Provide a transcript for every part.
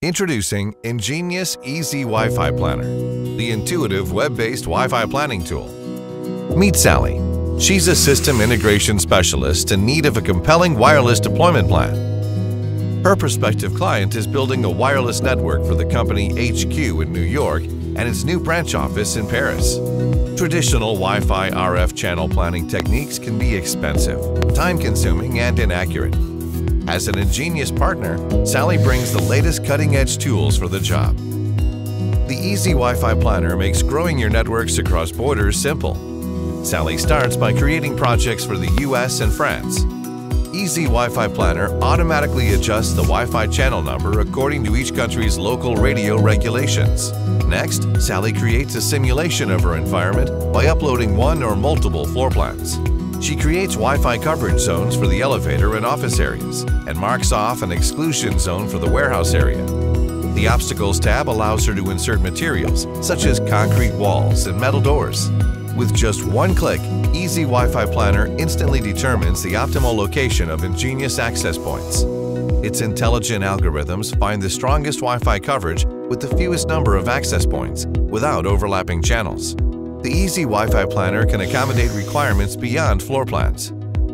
Introducing EnGenius Easy Wi-Fi Planner, the intuitive web-based Wi-Fi planning tool. Meet Sally. She's a system integration specialist in need of a compelling wireless deployment plan. Her prospective client is building a wireless network for the company HQ in New York and its new branch office in Paris. Traditional Wi-Fi RF channel planning techniques can be expensive, time-consuming, and inaccurate. As an EnGenius partner, Sally brings the latest cutting-edge tools for the job. The ezWiFi Planner makes growing your networks across borders simple. Sally starts by creating projects for the US and France. ezWiFi Planner automatically adjusts the Wi-Fi channel number according to each country's local radio regulations. Next, Sally creates a simulation of her environment by uploading one or multiple floor plans. She creates Wi-Fi coverage zones for the elevator and office areas and marks off an exclusion zone for the warehouse area. The Obstacles tab allows her to insert materials such as concrete walls and metal doors. With just one click, ezWiFi Planner instantly determines the optimal location of EnGenius access points. Its intelligent algorithms find the strongest Wi-Fi coverage with the fewest number of access points without overlapping channels. The ezWiFi Planner can accommodate requirements beyond floor plans.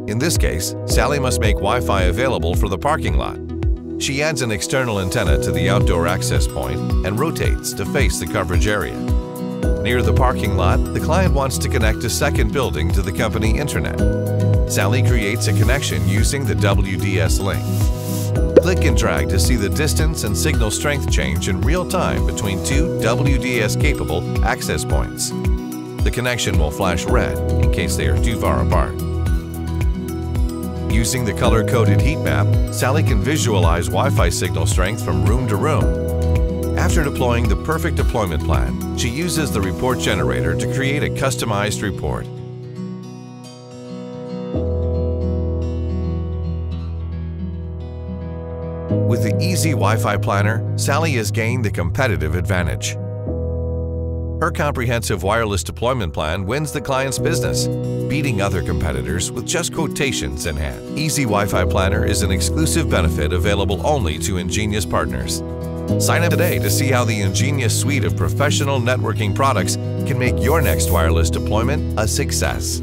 In this case, Sally must make Wi-Fi available for the parking lot. She adds an external antenna to the outdoor access point and rotates to face the coverage area. Near the parking lot, the client wants to connect a second building to the company internet. Sally creates a connection using the WDS link. Click and drag to see the distance and signal strength change in real time between two WDS-capable access points. The connection will flash red in case they are too far apart. Using the color-coded heat map, Sally can visualize Wi-Fi signal strength from room to room. After deploying the perfect deployment plan, she uses the report generator to create a customized report. With the ezWiFi Planner, Sally has gained the competitive advantage. Her comprehensive wireless deployment plan wins the client's business, beating other competitors with just quotations in hand. ezWiFi Planner is an exclusive benefit available only to EnGenius partners. Sign up today to see how the EnGenius suite of professional networking products can make your next wireless deployment a success.